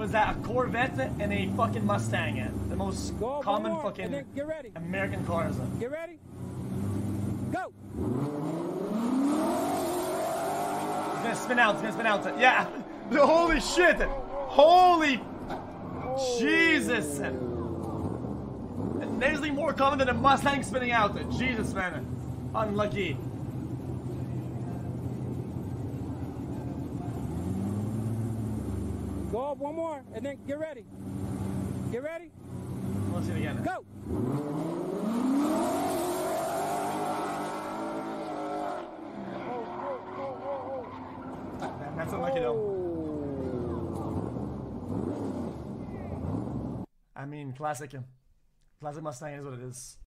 was that a Corvette and a fucking Mustang. The most Go common more, fucking get ready. American cars. Get ready. Go. It's gonna spin out. It's gonna spin out. Yeah. Holy shit. Holy Jesus. And There's more common than a Mustang spinning out. Jesus, man. Unlucky. Go up one more, and then get ready. Get ready. Let's see it again. Go. That's unlucky though. Oh. I mean, classic. Classic Mustang is what it is.